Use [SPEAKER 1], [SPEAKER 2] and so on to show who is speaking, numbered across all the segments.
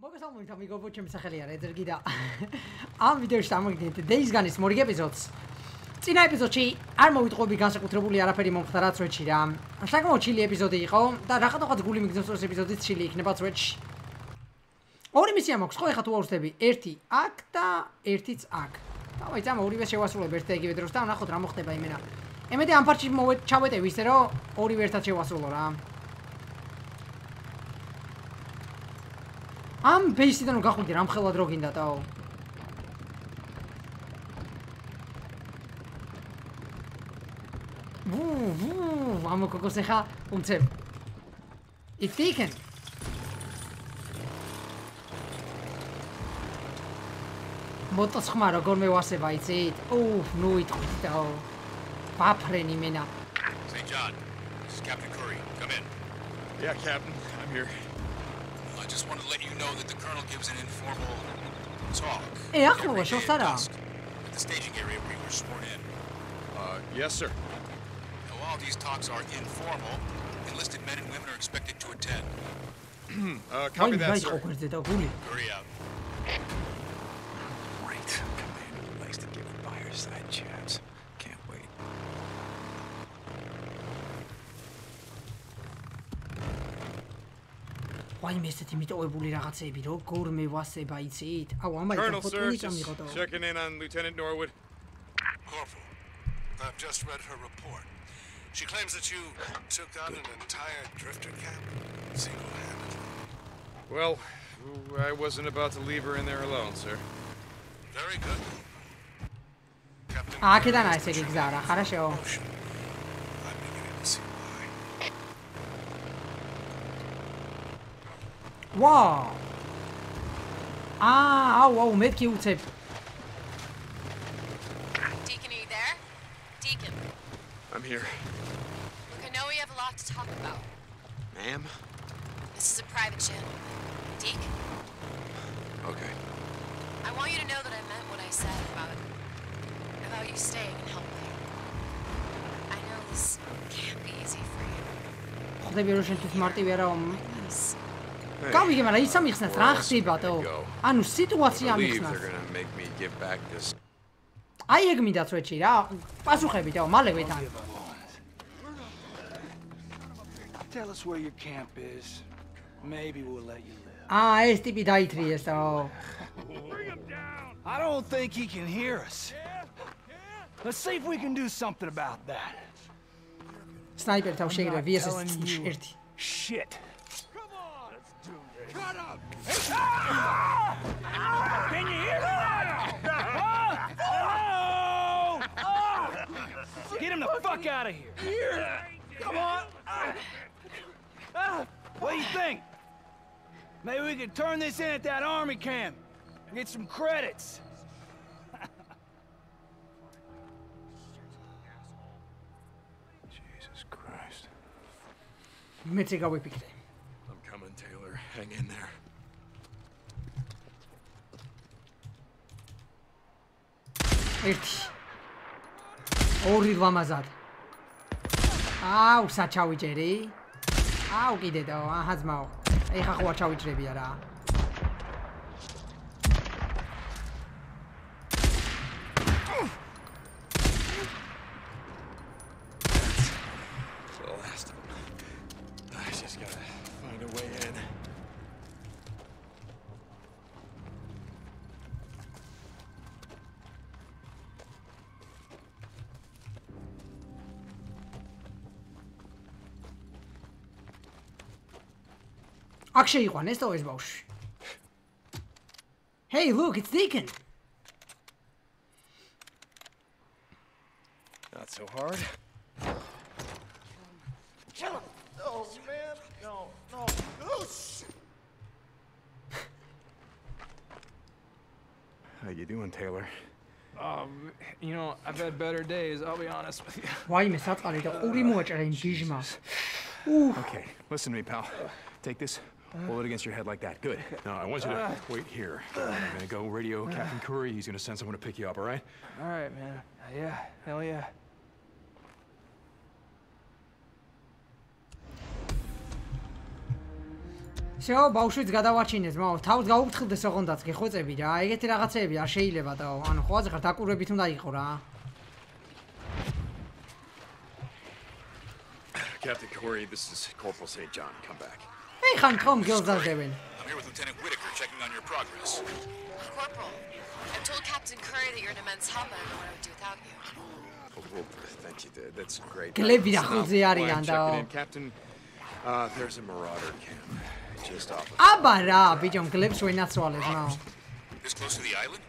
[SPEAKER 1] მოგესალმებით ამიგო ჩემი სახელი არის ედერგი და ამ ვიდეოში ამოგიდეთ Days Gone-ის მორიგ ეპიზოდს. წინა ეპიზოდში არ მოვიტყობი განსაკუთრებული არაფერი მომხდარა წვეჩი რა. საკმაოდ ჩილი ეპიზოდი იყო და რაღაცა გული მიგზნოს ეს ეპიზოდიც ჩილი იქნება წვეჩი. ორი მისია მაქვს, ხო ეხა თუ აუხსდები, ერთი აქ და ერთიც აქ. დავაი ძამ ორივე შევასრულებ ერთ და იგივე დროს და ნახოთ რა მოხდება იმენა. ემედი ამ პარტში ჩავეტევ ისე რომ ორივე ერთად შევასრულო რა. ამ ბეისიდან რომ გახვიდე რამ ხელად რო გინდა დაო. ვუ, ვუ, ამ კოკოს ეხა უმცებ. იფიქენ. მოტოცხმა როგორ მევასება იცით? უუ, ნუ იტყვით და ვაფრენი მენა.
[SPEAKER 2] St. John, this is Captain Curry. Come in.
[SPEAKER 3] Yeah, Captain, I'm here.
[SPEAKER 2] just wanted to let you know that the colonel gives an informal talk. E
[SPEAKER 1] akkor
[SPEAKER 2] se sarà. The staging area where you were sworn in.
[SPEAKER 3] Uh, yes, sir.
[SPEAKER 2] Now, while these talks are informal, enlisted men and women are expected to attend.
[SPEAKER 3] uh, copy that, sir.
[SPEAKER 2] Hurry
[SPEAKER 1] up. vaimistati oe bulira
[SPEAKER 3] Colonel sir, just checking in on Lieutenant Norwood.
[SPEAKER 4] Corporal, I've just read her report. She claims that you took out an entire drifter camp Single handed.
[SPEAKER 3] Well, I wasn't about to leave her in there alone, sir.
[SPEAKER 4] Very good. Captain. А, кидай на сей, Зара, Wow!
[SPEAKER 1] Ah, oh, oh, mid killed him.
[SPEAKER 5] Deacon, are you there? Deacon.
[SPEAKER 3] I'm here.
[SPEAKER 5] Look, I know we have a lot to talk about.
[SPEAKER 6] Ma'am?
[SPEAKER 5] This is a private channel. Deke?
[SPEAKER 6] Okay.
[SPEAKER 5] I want you to know that I meant what I said about about you staying and helping. I know this can't be easy for you.
[SPEAKER 1] خدای بیروشن تو
[SPEAKER 5] سمارتی
[SPEAKER 6] بیاره
[SPEAKER 1] გავიგე, მაგრამ ისა მიხსნას რა ხდებადო?
[SPEAKER 6] go.
[SPEAKER 1] ანუ სიტუაცია მიხსნას. აი ეგ მინდა წვეჩი რა. პასუხები და მალე ვეთან.
[SPEAKER 7] Tell us where your camp is. Maybe we'll let you live.
[SPEAKER 1] აა, ეს ტიპი დაითრიეს და
[SPEAKER 7] I don't think he can hear us. Let's see if we can do something about that.
[SPEAKER 1] სნაიპერი თავ შეიძლება VSS
[SPEAKER 7] telling you.
[SPEAKER 1] Cut
[SPEAKER 7] him! Can you hear me now? Oh! Get him the fuck out of here! Here! Come on! What do you think? Maybe we could turn this in at that army camp and get some credits.
[SPEAKER 6] Jesus Christ.
[SPEAKER 1] Me
[SPEAKER 6] take a AWP. Hang in there.
[SPEAKER 1] ერთი. ორი ლამაზად. აუ, საჩავიჭერი. აუ, კიდე და აჰა ძმაო. ეხა ხო ჩავიჭრებია რა.
[SPEAKER 6] The
[SPEAKER 1] Juan. Hey, look, it's Deacon.
[SPEAKER 6] Not so hard. Kill him!
[SPEAKER 4] Oh, man! No, no. Oh.
[SPEAKER 6] How you doing, Taylor?
[SPEAKER 8] Um, you know, I've had better days, I'll be honest with you.
[SPEAKER 1] Why you miss out, Alter? Oh, die much Alter, in
[SPEAKER 6] Okay, listen to me, pal. Take this, Hold it against your head like that. Good. Now, I want you to uh. wait here. I'm gonna go radio Captain uh. Curry. He's gonna send someone to pick you up, all right?
[SPEAKER 8] All right, man. Yeah, hell yeah.
[SPEAKER 1] შეო ბავშვიც გადავაჩინეთ მაო თავს გაუფრთხილდეს ოღონდაც გეხვეწები რა ეგეთი რაღაცეები არ შეიძლება დაო ანუ ხო ზღარ დაკურებით უნდა იყო რა
[SPEAKER 6] Captain Corey, this is Corporal St. John. Come back.
[SPEAKER 1] Tom kills us,
[SPEAKER 2] I'm here with Lieutenant Whitaker checking on your progress.
[SPEAKER 5] Corporal, I told Captain Curry that you're an immense help and I don't know what I would do without you.
[SPEAKER 6] Oh, thank you, Dad. That's great. Now, Captain, uh, there's a marauder camp just off. Abará,
[SPEAKER 1] widział klip, swój na sole znał.
[SPEAKER 2] This close to the island?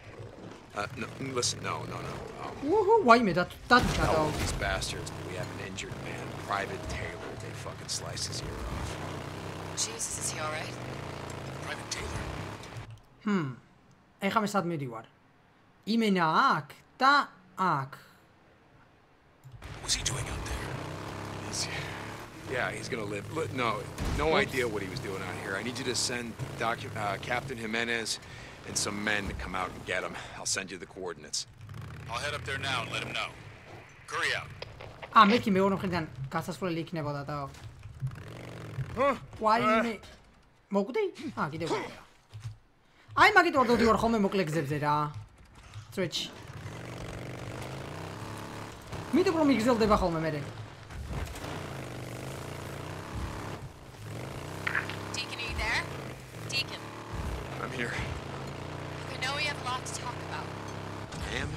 [SPEAKER 6] Uh, no, listen, no, no, no. Um,
[SPEAKER 1] Woohoo, why me that that
[SPEAKER 6] got out? Oh, these bastards, we have an injured man, Private Taylor. They fucking slice his ear off.
[SPEAKER 5] Jesus, is he alright?
[SPEAKER 2] Private Taylor.
[SPEAKER 1] Hmm. I haven't staat middenwar. Imena Aak. Ta Aak.
[SPEAKER 2] What's he doing out there?
[SPEAKER 6] He's, yeah, he's gonna live. No, no Oops. idea what he was doing out here. I need you to send uh, Captain Jimenez and some men to come out and get him. I'll send you the coordinates.
[SPEAKER 2] I'll head up there now and let him know. Hurry up.
[SPEAKER 1] Ah, Mickey, me voy a casas never that líquido, ვაიმე. მოკვდი? ა კიდევ ვარ. აი მაგით ვარ დოდივარ ხოლმე მოკლე გზებზე რა. წვეჩი. მიდებ რომ იგზელდება ხოლმე მე.
[SPEAKER 5] Deacon, are you there? Deacon,
[SPEAKER 6] I'm here.
[SPEAKER 5] I know we have a lot to talk about.
[SPEAKER 6] Ma'am?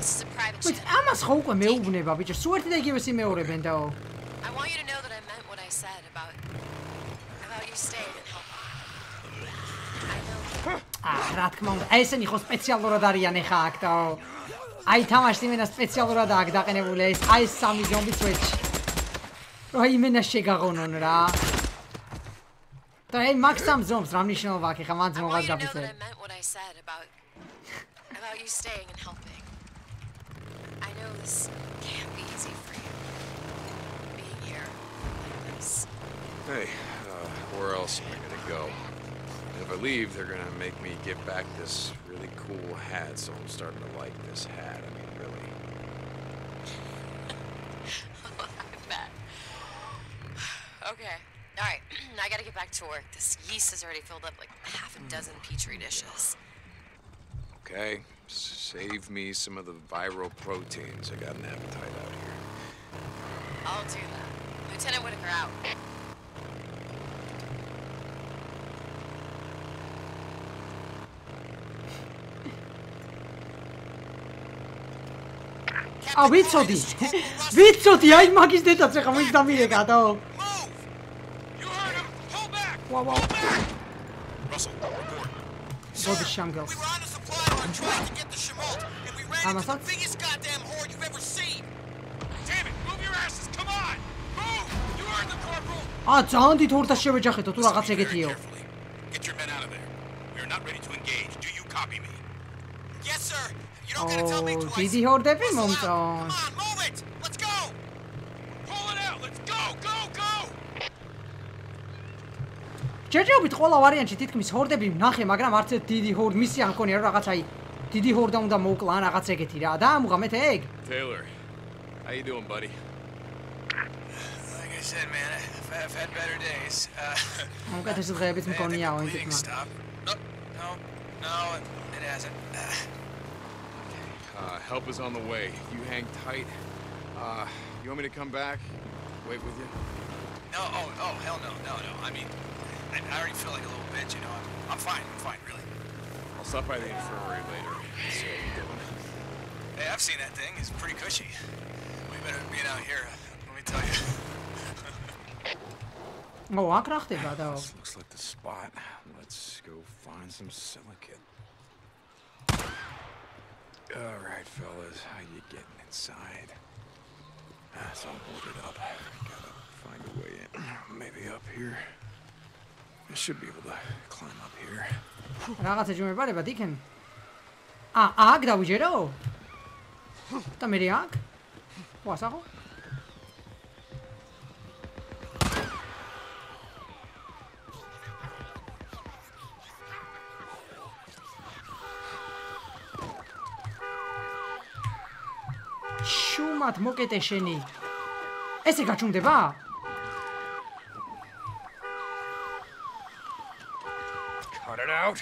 [SPEAKER 5] This is a private ship.
[SPEAKER 1] ამას ხო უკვე მეუბნება ბიჭო. სულ ერთი და იგივე სიმეორებენ და.
[SPEAKER 5] I want you to know that I meant what I said about about you staying and helping. I know.
[SPEAKER 1] აა რა თქმა უნდა, აი ესენი ხო სპეციალურად არიან ეხა აქ და. აი თამაში იმენა სპეციალურად აქ დაყენებული ეს აი სამი ზომბი წვეჩი. რა იმენა შეგაღონონ რა. და აი მაქსიმ ზომს რა მნიშვნელობა აქვს ეხა მანც მოგას გაფიცე.
[SPEAKER 5] about you staying and helping. I know this can't be easy for you. Being here like this.
[SPEAKER 6] Hey, uh, where else am I gonna go? If I leave, they're gonna make me give back this really cool hat, so I'm starting to like this hat. I mean, really.
[SPEAKER 5] I bet. Okay. All right. I gotta get back to work. This yeast has already filled up like half a dozen petri dishes.
[SPEAKER 6] Okay, save me some of the viral proteins. I got an appetite out here.
[SPEAKER 5] I'll do that. Lieutenant Whitaker out.
[SPEAKER 4] You've ever seen.
[SPEAKER 2] Damn it! Move your asses! Come on! Move! You heard the corporal!
[SPEAKER 1] ა ძალიან დიდ ორდას შევეჯახეთო თუ რაღაც ეგეთიო.
[SPEAKER 2] Get your men out of there. We're not ready to engage. Do you copy me?
[SPEAKER 4] Yes, sir.
[SPEAKER 1] Დიდი ჰორდები მომწონს.
[SPEAKER 4] Come on, move it. Let's go.
[SPEAKER 2] Pull it out! Let's go! Go! Go!
[SPEAKER 1] ჯერჯერობით ყველა ვარიანტში თითქმის ჰორდები ვნახე, მაგრამ არც ერთ დიდი ჰორდ მისი არ მქონია რომ რაღაც აი დიდი ჰორდა უნდა მოუკლა ან რაღაც ეგეთი რა. და ამუღამეთ ეგ.
[SPEAKER 6] Taylor, how you doing, buddy?
[SPEAKER 7] Like I said, man, I've, had better days. Uh,
[SPEAKER 1] უკეთესი დღეებიც მქონიაო
[SPEAKER 7] the bleeding
[SPEAKER 1] ინტიკმა.
[SPEAKER 7] stopped. No, no, no, it, it hasn't. Uh,
[SPEAKER 6] Uh, help is on the way. You hang tight, uh, you want me to come back? Wait with you?
[SPEAKER 7] No, oh, oh, hell no, no, no. I mean, I, I already feel like a little bitch, you know. I'm, I'm fine, I'm fine, really.
[SPEAKER 6] I'll stop by the infirmary later. See you're doing.
[SPEAKER 7] Hey, I've seen that thing. It's pretty cushy. Way better than being out here, uh, let me tell you.
[SPEAKER 1] oh, how crafty that though.
[SPEAKER 6] This looks like the spot. Let's go find some silicate. All right, fellas, how you getting inside? Ah, That's all boarded up. Gotta find a way in. Maybe up here. I should be able to climb up here.
[SPEAKER 1] Ragazzi, ci mi pare fatichen. Ah, Agda, ujero! Ta meri Ag? Wasako? შუმად მოკეტე შენი. ესე გაჩუნდება?
[SPEAKER 6] Cut it out.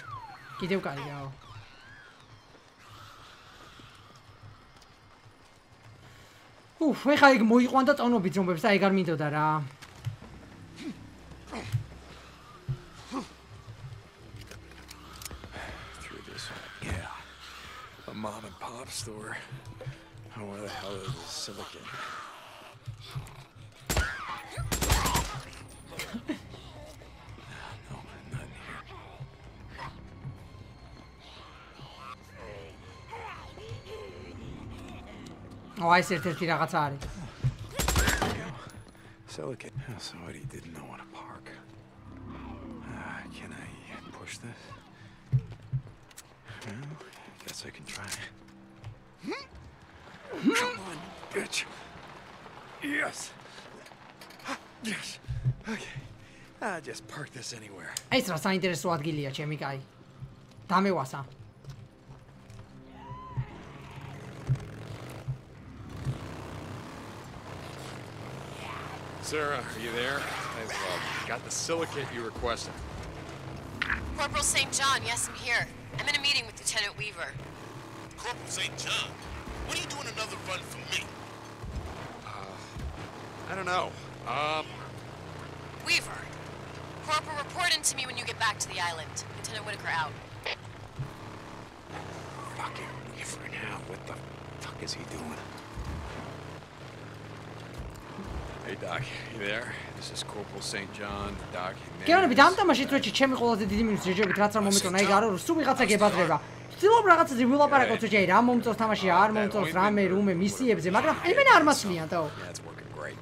[SPEAKER 1] კიდევ კაიაო. უფ, ეხა იქ მოიყვან და წონობით ზომბებს და ეგ არ მინდოდა რა.
[SPEAKER 6] Through this. Yeah. A mom and pop store. And where the hell is this silicon? Oh, I see here.
[SPEAKER 1] Oh, Silicon. ért iragacsári.
[SPEAKER 6] Silicon. Somebody didn't know how to park. Uh, can I push this? Well, I guess I can try. Come on, bitch. Yes. Yes. Okay. I just park this anywhere.
[SPEAKER 1] Ezra sam interesovat gilija, če mi kaj. Tam je wasa.
[SPEAKER 3] Sarah, are you there? I've uh, got the silicate you requested.
[SPEAKER 5] Corporal St. John, yes, I'm here. I'm in a meeting with Lieutenant Weaver.
[SPEAKER 4] Corporal St. John? When are you doing another run for me?
[SPEAKER 3] Uh, I don't know. Um...
[SPEAKER 5] Weaver, Corporal, report into me when you get back to the island. Lieutenant Whitaker out.
[SPEAKER 6] Fucking Weaver now. What the fuck is he doing?
[SPEAKER 3] Hey Doc, you there? This is Corporal St. John, Doc.
[SPEAKER 1] כן, ვცდილობ რაღაცაზე ვილაპარაკო წვეჭი რა მომწონს თამაში არ მომწონს რამე რუმე მისიებზე მაგრამ იმენა არ
[SPEAKER 3] working great.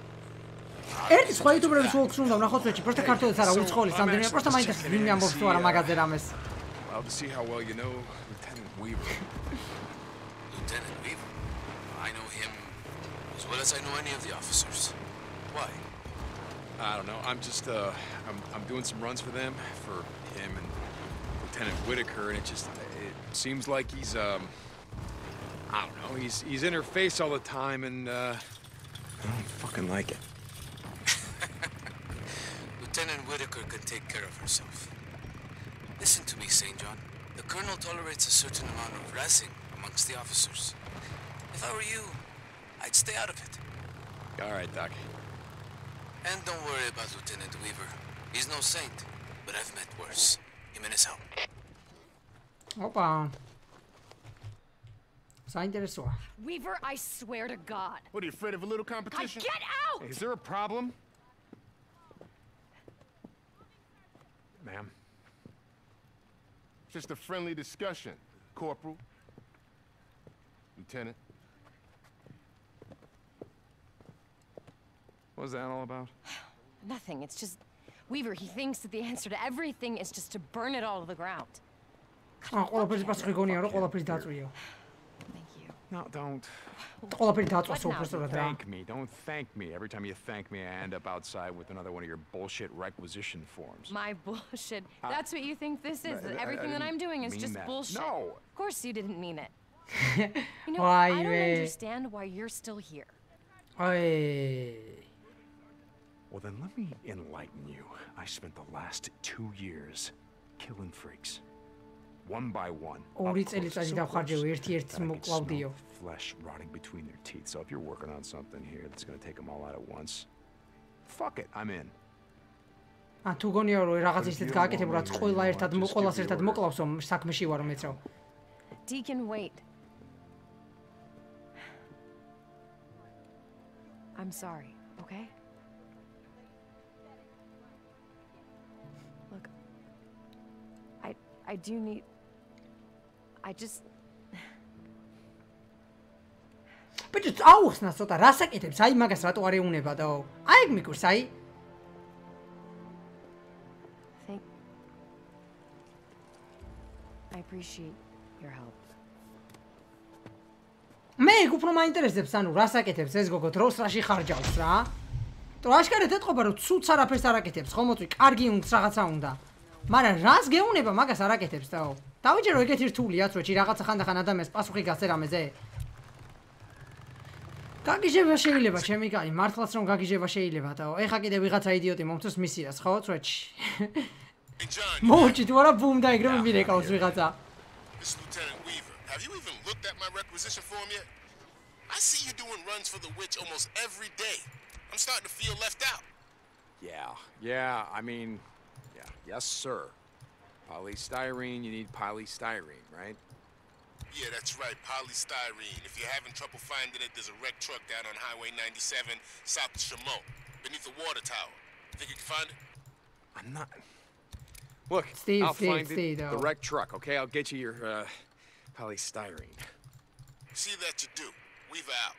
[SPEAKER 1] ერთი სხვა იუტუბერების ვოლქს უნდა ვნახოთ წვეჭი პროსტა ქართულიც არა უცხოელი სამდენია პროსტა მაინტერესებს ვინმე ამბობს თუ არა მაგაზე რამეს.
[SPEAKER 3] Love to see how well you know Lieutenant Weaver.
[SPEAKER 4] Lieutenant Weaver. I know him as well as I know any of the officers. Why?
[SPEAKER 3] I don't know. I'm just uh, I'm I'm doing some runs for them, for him and Lieutenant Whitaker, and it just it seems like he's um, I don't know. He's he's in her face all the time, and uh,
[SPEAKER 6] I don't fucking like it.
[SPEAKER 4] Lieutenant Whitaker can take care of herself. Listen to me, St. John. The colonel tolerates a certain amount of razzing amongst the officers. If I were you, I'd stay out of it.
[SPEAKER 3] all right, Doc.
[SPEAKER 4] And don't worry about Lieutenant Weaver. He's no saint, but I've met worse. Him and
[SPEAKER 1] Opa. Só.
[SPEAKER 9] Weaver, I swear to God.
[SPEAKER 10] What are you afraid of a little competition?
[SPEAKER 9] God, get out!
[SPEAKER 3] Hey, is there a problem? Ma'am.
[SPEAKER 10] Just a friendly discussion, Corporal. Lieutenant.
[SPEAKER 3] what was that all about?
[SPEAKER 9] Nothing. It's just... Weaver, he thinks that the answer to everything is just to burn it all to the ground.
[SPEAKER 1] Oh, all the. All the.
[SPEAKER 9] Thank you.
[SPEAKER 3] No, don't.
[SPEAKER 1] All the.
[SPEAKER 3] Thank me. Don't thank me. Every time you thank me, I end up outside with another one of your bullshit requisition forms.
[SPEAKER 9] My bullshit. Uh, That's what you think this is. Everything that I'm doing is just bullshit.
[SPEAKER 3] No.
[SPEAKER 9] Of course you didn't mean it. you know,
[SPEAKER 1] why,
[SPEAKER 9] I don't understand why you're still here.
[SPEAKER 6] Well, then let me enlighten you. I spent the last two years killing freaks One by one. up
[SPEAKER 1] ორი
[SPEAKER 6] close,
[SPEAKER 1] წელიწადი
[SPEAKER 6] so
[SPEAKER 1] დავხარჯევ
[SPEAKER 6] close
[SPEAKER 1] ერთ-ერთს
[SPEAKER 6] that I can
[SPEAKER 1] მოკლავდიო.
[SPEAKER 6] smell Flesh rotting between their teeth. So if you're working on something here that's gonna take them all out at once, fuck it, I'm in.
[SPEAKER 1] ა თუ გონია რომ რაღაც ისეთ
[SPEAKER 6] you don't
[SPEAKER 1] გააკეთებ
[SPEAKER 6] want
[SPEAKER 1] რაც
[SPEAKER 6] me here
[SPEAKER 1] ყველა
[SPEAKER 6] anymore,
[SPEAKER 1] ერთად
[SPEAKER 6] just
[SPEAKER 1] მოყოლას
[SPEAKER 6] give the
[SPEAKER 1] ერთად
[SPEAKER 6] order.
[SPEAKER 1] მოკლავსო საქმეში ვარო მეცო.
[SPEAKER 9] Deacon, wait. I'm sorry, okay? Look, I I do need. I just
[SPEAKER 1] ბიჭო წაუხსნა ცოტა რასაკეთებს? აი მაგას რატო არ ეუნება და აი ეგ მიკურს აი
[SPEAKER 9] think. I appreciate your help.
[SPEAKER 1] მე ეგ უფრო მაინტერესებს ანუ რასაკეთებს ეს გოგო დროს რაში ხარჯავს რა? თუ აშკარად ეთყობა რომ ცუც არაფერს არ აკეთებს ხომ მოწვი კარგი უნდა რაღაცა უნდა. მაგრამ რას გეუნება მაგას არ აკეთებს დაო. დავიჯერო ეგეთი რთულია წვეჭი რაღაცა ხანდახან ადამიანს პასუხი გასცე რამეზე. გაგიჟება შეიძლება ჩემი კაცი მართლაც რომ გაგიჟება შეიძლება დაო. ეხა კიდე ვიღაცა იდიოტი მომწონს მისიას ხო
[SPEAKER 11] John,
[SPEAKER 1] მოუჭი თუ არა ბუმ დაიგრები მირეკავს ვიღაცა
[SPEAKER 11] this is Lieutenant Weaver. Have you even looked at my requisition form yet? I see you doing runs for the witch almost every day. I'm starting to feel left out.
[SPEAKER 6] Yeah, yeah, I mean, yeah, yes, sir. Polystyrene, you need polystyrene, right?
[SPEAKER 11] Yeah, that's right, polystyrene. If you're having trouble finding it, there's a wrecked truck down on Highway 97, south of Chamot, beneath the water tower. Think you can find it?
[SPEAKER 6] I'm not... Look,
[SPEAKER 1] Steve,
[SPEAKER 6] I'll
[SPEAKER 1] Steve,
[SPEAKER 6] find
[SPEAKER 1] Steve,
[SPEAKER 6] it,
[SPEAKER 1] though.
[SPEAKER 6] the wrecked truck, okay? I'll get you your, uh, polystyrene.
[SPEAKER 11] See that you do. Weave out.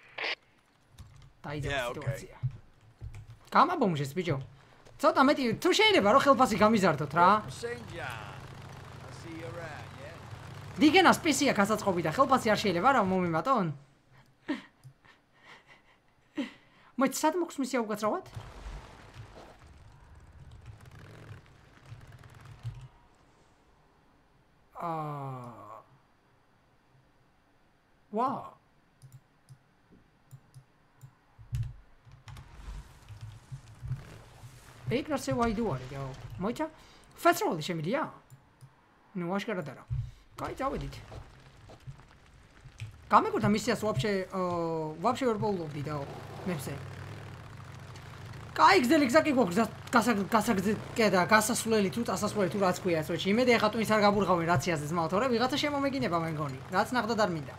[SPEAKER 6] Ta
[SPEAKER 1] ide yeah, situācijā. Okay. Kā mabumžas, bičo? Co tam metī? Tu
[SPEAKER 12] šeit nevar, rohil pasī gamizārtot, rā? Seņģā.
[SPEAKER 1] დიგენას პისია გასაწყობი და ხელფასი არ შეიძლება რა მომიმატონ მოიც სად მოხს მისია უკაცრავად აა ვაუ ეგ რასე ვაიდუარი და მოიცა ფესროლი შემიძლია ну აშკარად არა კაი წავედით გამეგოთა მისიას ვაფშე ვაფშე ვერ პოულობდი და მეფზე. კაი გზელი გზაკი გვაქვს გასაგზე კედა გასასვლელი თუ წასასვლელი თუ რაც ქვია სოჩი იმედი ახლა თუ ის არ გაბურღავენ რაციაზე ზმაო თორე ვიღაცა შემომეგინება მე მგონი რაც ნახდა არ მინდა.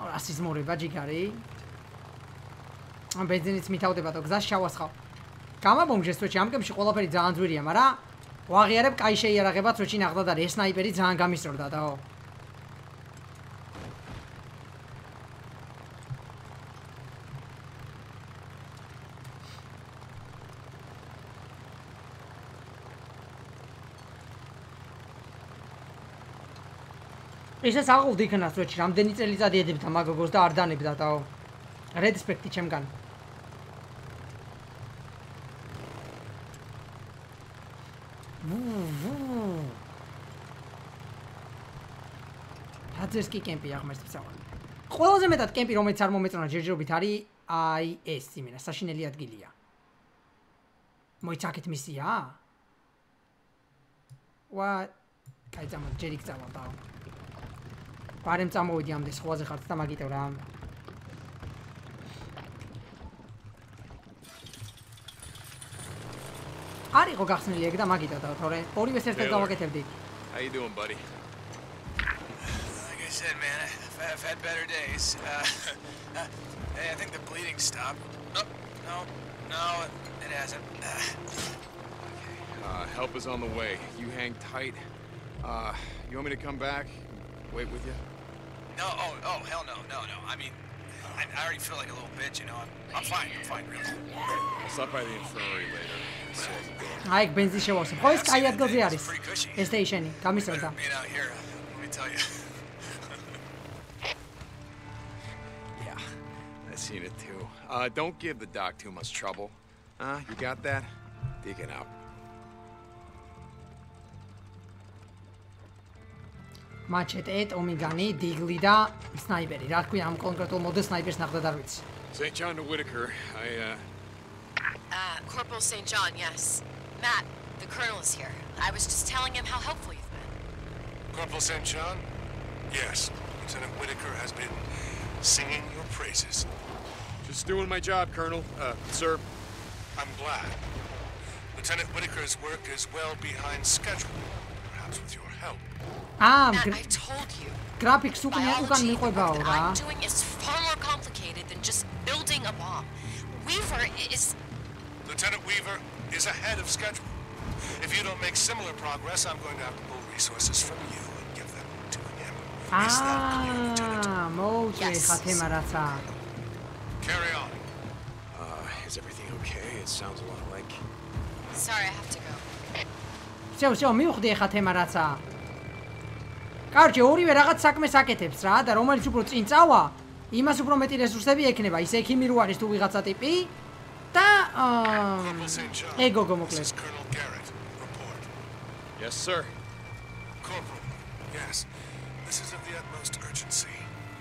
[SPEAKER 1] აუ რასის მორება ჯიგარი. ამ ბენზინიც მითავდება და გზას შავასხავ. გამაბომჟეს სოჩი ამ გემში ყველაფერი ძალიან ძვირია მაგრამ ვაღიარებ კაი შეიარაღებაც სოჩი ნახდა და ეს სნაიპერი ძალიან გამისროდა დაო. ისე საღოლდი იქნას ვეჩი რამდენი წელიწადი ედებდა მაგოგოს და არ დანებდა დაო. რედსპექტი ჩემგან ჰაძერსკი კემპი აღმერთებს ავალი ყველაზე მეტად კემპი რომელიც არ მომეწონა ჯერჯერობით არის აი ეს იმენა საშინელი ადგილია. მოიცაკეთ მისია what აი ძამა ჯერ იქ წავალ და პარემ წამოვიდი ამდე სხვაზე ხართ და მაგიტევ რა. არისო გახსნილი ეგ და მაგიტა და თორე ორივეს ერთად გავაკეთებდი
[SPEAKER 6] How you doing, buddy?
[SPEAKER 3] said, man, I've, had better days. Uh, uh, hey, I think the bleeding stopped. No, no, no, it hasn't. Uh,
[SPEAKER 6] uh, help is on the way. You hang tight. Uh, you want me to come back? Wait with you?
[SPEAKER 3] No, oh, oh, hell no, no, no. I mean, I, I already feel like a little bitch, you know. I'm, I'm fine, I'm fine, really.
[SPEAKER 6] I'll stop by the infirmary later.
[SPEAKER 1] Ajk, benzi się łosie. Wojska i Edgar Zjaris.
[SPEAKER 3] Jesteś jesieni. Kamisel za. Let me tell you.
[SPEAKER 6] seen it too. Uh, don't give the doc too much trouble. Uh, you got that? Deacon out.
[SPEAKER 1] მაჩეტე ტომიგანი დიგლი და სნაიპერი რა თქვია ამ კონკრეტულ მოდელ სნაიპერს ნახდა და ვიცი
[SPEAKER 6] St. John to Whitaker. I, uh,
[SPEAKER 5] Uh, Corporal St. John, yes. Matt, the colonel is here. I was just telling him how helpful you've been.
[SPEAKER 11] Corporal St. John? Yes. Lieutenant Whitaker has been singing your praises.
[SPEAKER 6] Just doing my job, Colonel. Uh, sir.
[SPEAKER 11] I'm glad. Lieutenant Whitaker's work is well behind schedule. Perhaps with your help.
[SPEAKER 5] Ah, I told you.
[SPEAKER 1] Grapik
[SPEAKER 5] suchen ja
[SPEAKER 1] sogar
[SPEAKER 5] nicht
[SPEAKER 1] rüber,
[SPEAKER 5] oder? I'm doing is far more complicated than just building a bomb. Weaver is...
[SPEAKER 11] Lieutenant Weaver is ahead of schedule. If you don't make similar progress, I'm going to have to pull resources from you and give them to him. Is ah, that clear, Lieutenant?
[SPEAKER 5] Yes.
[SPEAKER 11] Carry on.
[SPEAKER 6] Uh, is everything okay? It sounds a lot like...
[SPEAKER 5] Sorry, I have to go.
[SPEAKER 1] შევ შევ მივხვდი ახლა თემა რაცა. კარჩე ორივე რაღაც საქმეს აკეთებს რა და რომელიც უფრო წინ წავა, იმას უფრო მეტი რესურსები ექნება. ისე ექიმი რო არის თუ ვიღაცა ტიპი და ეგ
[SPEAKER 11] გოგო
[SPEAKER 1] მოკლედ.
[SPEAKER 6] Yes, sir.
[SPEAKER 11] Corporal. Yes. This is of the utmost urgency.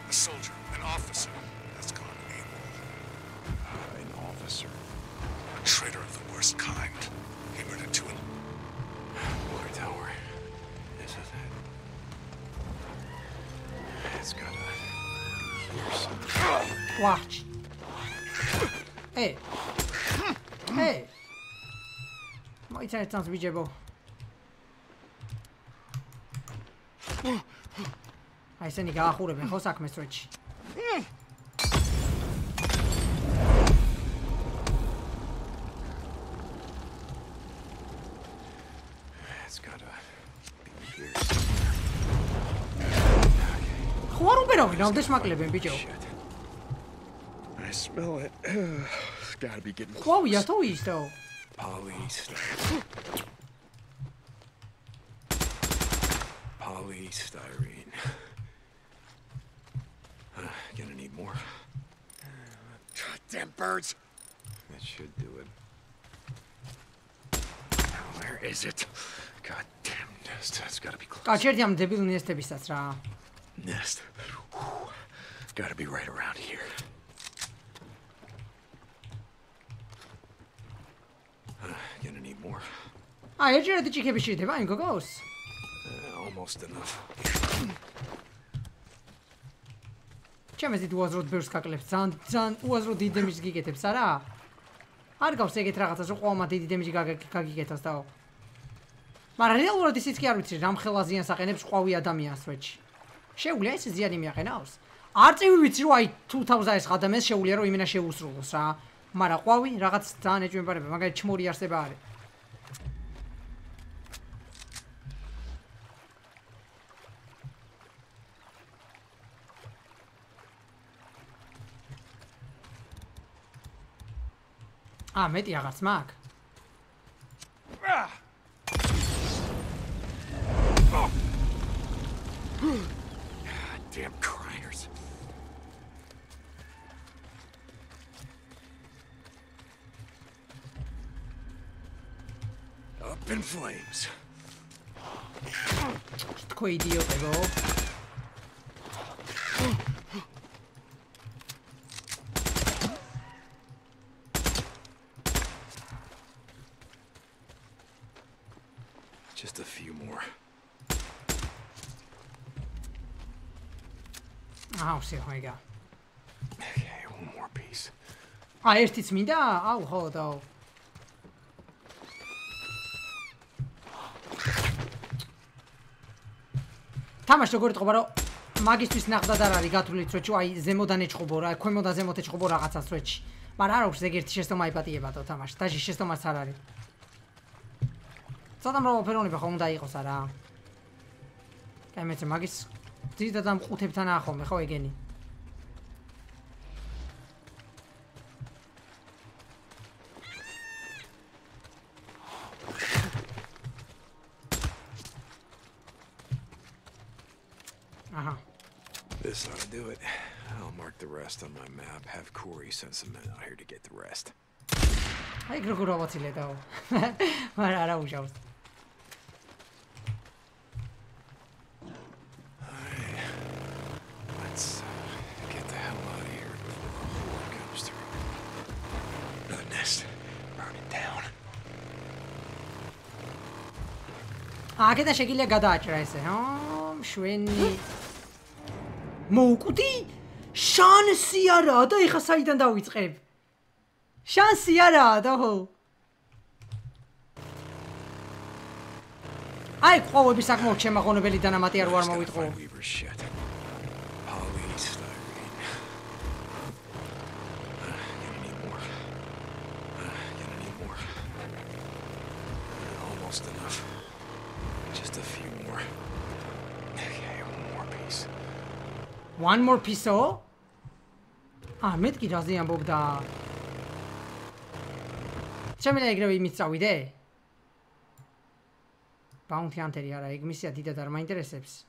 [SPEAKER 11] A soldier, an officer, worst kind.
[SPEAKER 10] He murdered two in...
[SPEAKER 6] Water tower. This is it. It's gotta... Hear.
[SPEAKER 1] Watch. Hey. Hey. Mr. Rich. Hmm.
[SPEAKER 6] Don't. I smell it. it's gotta be getting
[SPEAKER 1] close. Wow, ja
[SPEAKER 6] so easy, though. Police. Polystyrene. Uh, gonna need more.
[SPEAKER 10] Goddamn birds!
[SPEAKER 6] That should do it. Where is it? Goddamn nest. That's gotta be close.
[SPEAKER 1] Acert i-am debil, nu este
[SPEAKER 6] bistața. Nest. Gotta be right around here. Uh, gonna need more.
[SPEAKER 1] აი ეჯერადი ჭიქები შეიძლება იმ გოგოს.
[SPEAKER 6] Uh, almost enough.
[SPEAKER 1] ჩემს დიდ უაზროდ ბევრს კაკლებს. ძალიან ძალიან უაზროდ დიდ დემიჯს გიგეთებს არა? არ გავს ეგეთ რაღაცას, რომ ყოველმა დიდი დემიჯი გაგ- გაგიგეთოს და მაგრამ რეალურად ისიც კი არ ვიცი, რამ ხელაზიანს აყენებს ყვავი ადამიანს ვეჭი. შეუძლია ეს ზიანი მიაყენავს? არ წივი ვიცი, რომ აი 2000 ეს ადამიანს შეუძლია რომ იმენა შეუსრულოს რა. მაგრამ ყვავი რაღაც ძალიან ეჭვმებარება, მაგალითად ჩმური არსება არის. ა მეტი აღარც მაგ?
[SPEAKER 6] Damn flames. Just a few more.
[SPEAKER 1] Aha, už si go.
[SPEAKER 6] Okay, one more piece.
[SPEAKER 1] A ještě snídá? hold hodou. თამაში როგორ იყო, რომ მაგისტრის ნახდად არ არის გათვლით, რომ აი ზემოდან ეჭყობო რა, ქვემოდან ზემოთ ეჭყობო რაღაცას როჩი. მაგრამ არ აქვს ეგ ერთი შეცდომა იპატიებადო თამაში. დაჟე შეცდომაც არ არის. ცოტა მრავალფეროვნება ხომ უნდა იყოს არა? კაი მეც მაგის ძირითადად ამ ყუთებთან ახომე ხო ეგენი?
[SPEAKER 6] rest on my map. Have Corey send some men out here to get the rest. Ay, creo que un robot sí le dado. Bueno, ahora huyamos. hakikaten şekilde
[SPEAKER 1] gada açır Ayse. Ha, şu en... Mukuti! Შანსი არა და ეხა საიდან დავიწყებ? შანსი არა და ხო? აი, ყვავები საკმაოდ შემაღონებელი დანამატი არ ვარ მოვიტყო.
[SPEAKER 6] find Weaver's shit. Polystyrene. Uh, gonna need more. Uh, gonna need more. Uh, almost enough. Just a few more. Okay, one more piece.
[SPEAKER 1] One more piece-ო? აა, მეტ კი რაზე ამბობდა? შემიძლია ეგრევე იმით წავიდე? Bounty Hunter-ი არა, ეგ მისია დიდად არ მაინტერესებს.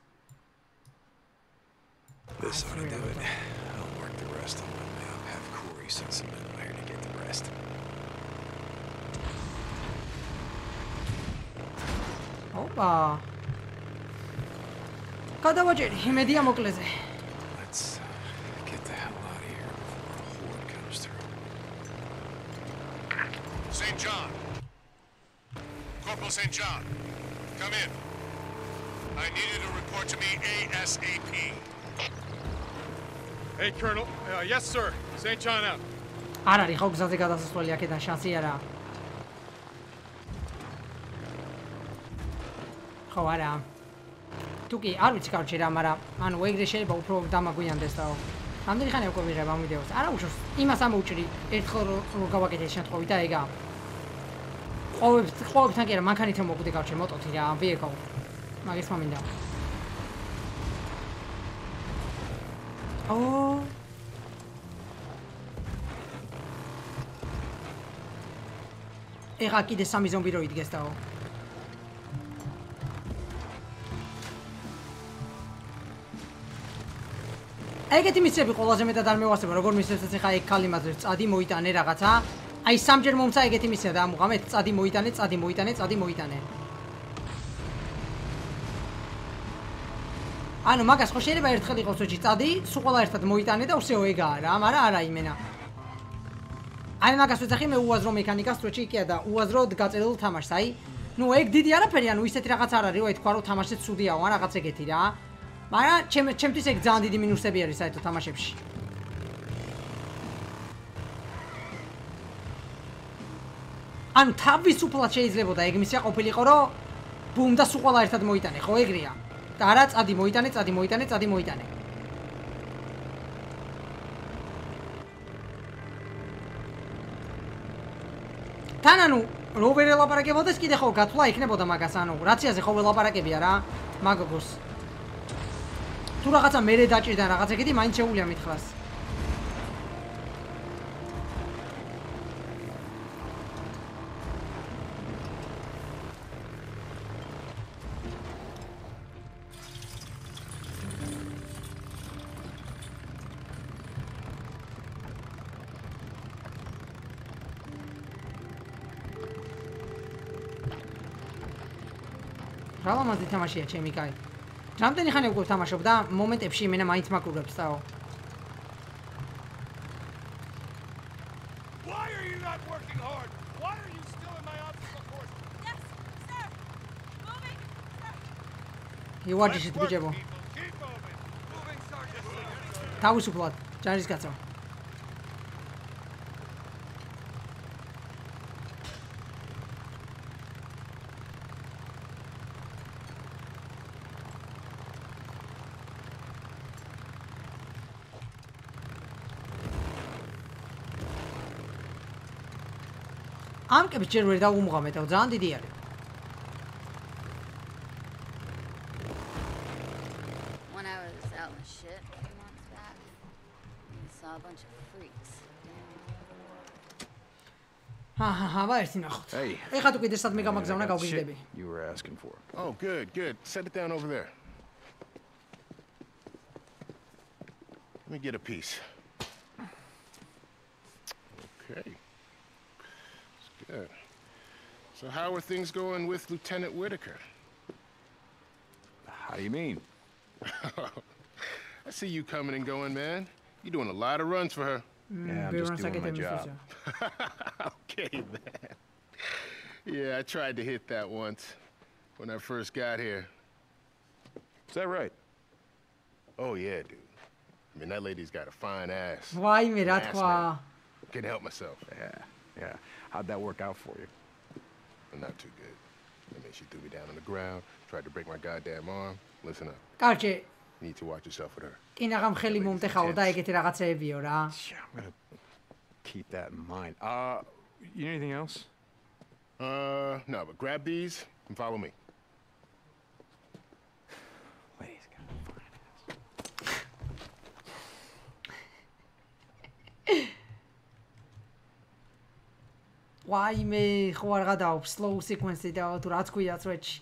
[SPEAKER 6] This ought to do it. I'll mark the rest on my map. Have Corey send some men here to get the rest.
[SPEAKER 1] ოპა. გადავაჭერი იმედია მოკლეზე.
[SPEAKER 6] Let's uh, get the hell out of here before a horde comes through.
[SPEAKER 10] St. John. Colonel St. John, come in. I need you to report to me ASAP.
[SPEAKER 3] Hey, Colonel. Uh, yes, sir. St. John out.
[SPEAKER 1] არ არის ხო გზაზე გადასასვლელი აქედან შანსი არა ხო არა თუ კი არ ვიცი კარჩე რა მაგრამ ანუ ეგრე შეიძლება უფრო დამაგვიანდეს და რამდენი ხანი უკვე ვიღებ ამ ვიდეოს არა უშოს იმას ამოუჭრი ერთხელ რო გავაკეთე შემთხვევით და ეგა ყოველ ყოველთან კი არა მანქანით რომ მოკვდე კარჩე მოტოთი რა ვიეკო მაგის მომინდა ო ეხა კიდე სამი ზომბი რო იდგეს დაო. ეგეთი მისები ყველაზე მეტად არ მევასება, როგორ მისებსაც ეხა ეგ კალიმაზე წადი მოიტანე რაღაცა. აი სამჯერ მომცა ეგეთი მისია და ამუღამეთ წადი მოიტანე, წადი მოიტანე, წადი მოიტანე. ანუ მაგას ხო შეიძლება ერთხელ იყოს ვეჭი წადი, სულ ყველა ერთად მოიტანე და უსეო ეგაა რა, მაგრამ არა იმენა. აი მაგას ვეძახი მე უაზრო მექანიკას თუჩი იქია და უაზრო გაწერილ თამაშს აი ნუ ეგ დიდი არაფერი ანუ ისეთი რაღაც არ არის რომ ეთქვა რომ თამაში ცუდიაო ან რაღაც ეგეთი რა მაგრამ ჩემ ჩემთვის ეგ ძალიან დიდი მინუსები არის საერთოდ თამაშებში ანუ თავისუფლად შეიძლება და ეგ მისია ყოფილიყო რომ ბუმ და სულ ყველა ერთად მოიტანე ხო ეგრეა? და არა წადი მოიტანე წადი მოიტანე წადი მოიტანე. თან ანუ რო ვერ ელაპარაკებოდეს კიდე ხო გათვლა იქნებოდა მაგას ანუ რაციაზე ხო ველაპარაკებია რა მაგოგოს თუ რაღაცა მერე დაჭირდა რაღაცა კიდე მაინც შეუულია მითხრას რა ლამაზი თამაშია ჩემი კაი. რამდენი ხანი უკვე ვთამაშობ და მომენტებში იმენა მაინც მაკურებს დაო.
[SPEAKER 10] Why are you not working hard? Why are you still in my obstacle course?
[SPEAKER 13] Yes, sir. Moving, sir.
[SPEAKER 1] ბიჭებო.
[SPEAKER 10] Keep moving. Moving, Sergeant.
[SPEAKER 1] თავისუფლად ჯარისკაცო. ამ კებს ჯერ ვერ დაუმღამეთო, ძალიან დიდი არის.
[SPEAKER 13] When I was out in the shit a few months back, I saw a bunch of freaks.
[SPEAKER 1] ჰა ჰა ჰა, ვაერთი ნახოთ. Ეხლა თუ კიდე სადმე გამაგზავნა გავგიგდები.
[SPEAKER 6] You were asking for.
[SPEAKER 10] Oh, good, good. Set it down over there. Let me get a piece. Okay. Good. So how are things going with Lieutenant Whitaker?
[SPEAKER 6] How do you mean?
[SPEAKER 10] I see you coming and going, man. You're doing a lot of runs for her.
[SPEAKER 6] Yeah, I'm just doing my job.
[SPEAKER 10] okay, man. Yeah, I tried to hit that once when I first got here.
[SPEAKER 6] Is that right?
[SPEAKER 10] Oh, yeah, dude. I mean, that lady's got a fine ass. Why
[SPEAKER 1] me
[SPEAKER 10] that Can't help myself.
[SPEAKER 6] Yeah, yeah. How'd that work out for you?
[SPEAKER 10] Not too good. I mean, she threw me down on the ground, tried to break my goddamn arm. Listen up. Gotcha. Need to watch yourself with her.
[SPEAKER 6] Yeah, I'm gonna keep that in mind. Uh, you need anything else?
[SPEAKER 10] Uh, no, but grab these and follow me.
[SPEAKER 1] Why me jugar? Slow sequence de dao turatku yatsuech.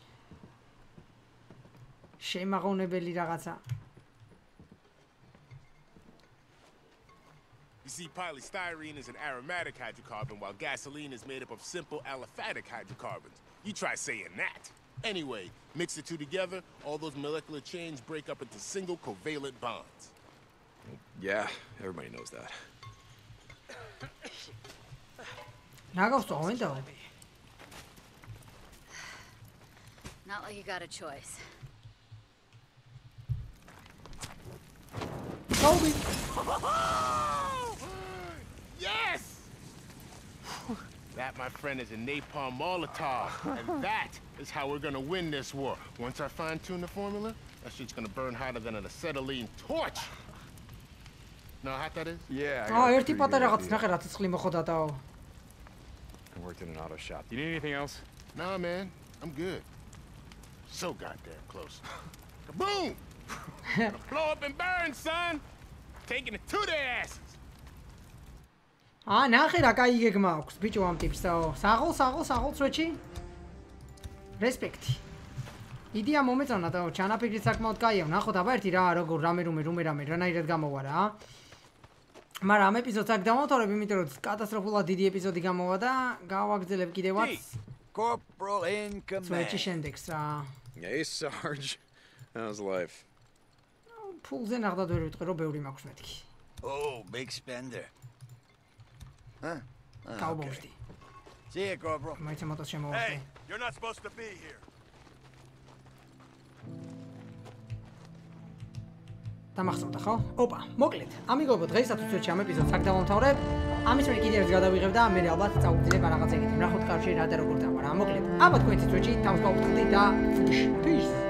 [SPEAKER 1] Shema gone.
[SPEAKER 10] You see, polystyrene is an aromatic hydrocarbon, while gasoline is made up of simple aliphatic hydrocarbons. You try saying that. Anyway, mix the two together, all those molecular chains break up into single covalent bonds.
[SPEAKER 3] Yeah, everybody knows that.
[SPEAKER 1] რა გავსწავლენ და?
[SPEAKER 13] Not like you got a choice.
[SPEAKER 1] Kobe.
[SPEAKER 10] Yes! that, my friend, is a napalm Molotov. and that is how we're gonna win this war. Once I fine-tune the formula, that shit's gonna burn hotter than an acetylene torch. Know how hot that is?
[SPEAKER 6] Yeah. I got
[SPEAKER 1] აა
[SPEAKER 6] a
[SPEAKER 1] ერთი
[SPEAKER 6] pretty
[SPEAKER 1] პატარა
[SPEAKER 6] good
[SPEAKER 1] რაღაც
[SPEAKER 6] idea.
[SPEAKER 1] ნახე რა ცოცხლი მოხდა დაო.
[SPEAKER 6] and worked in an auto shop. You need anything else?
[SPEAKER 10] Nah, man. I'm good. So goddamn close. Kaboom! blow up and burn, son! Taking it to their asses!
[SPEAKER 1] ა ნახე რა кай გეგმა აქვს ბიჭო ამ ტიპსო საღოლ საღოლ საღოლ სვეჩი რესპექტი იდეა მომეწონა და ჩანაფიქრი საკმაოდ кайია ნახოთ აბა ერთი რა როგორ რამე რუმე რუმე რამე რანაირად გამოვარა აა მაგრამ ამ ეპიზოდს აქ დავამთავრებ, იმიტომ რომ კატასტროფულად დიდი ეპიზოდი გამოვა და გავაგრძელებ კიდევაც
[SPEAKER 12] Corporal in command.
[SPEAKER 1] სვეჩი შემდეგს რა.
[SPEAKER 3] Hey Sarge. How's life?
[SPEAKER 1] ფულზე ნახდად ვერ ვიტყვი, რომ ბევრი მაქვს მეთქი.
[SPEAKER 12] Oh, big spender. Huh?
[SPEAKER 1] Cowboy.
[SPEAKER 12] See you, Corporal.
[SPEAKER 1] მაიცე მოტოს შემოვიდა.
[SPEAKER 14] Hey, you're not supposed to be here.
[SPEAKER 1] დამახსოვდა ხო? ოპა, მოკლედ. ამიგოებო დღეისათვის ვეჩი ამ ეპიზოდს აქ დავამთავრებ. ამის მე კიდევ ერთ გადავიღებ და მე ალბათ წავუძინებ რაღაც ეგეთი. ნახოთ კარში რა და როგორ დავა რა. მოკლედ. აბა თქვენც ვეჩი თავს გავუწყდი და ფიშ.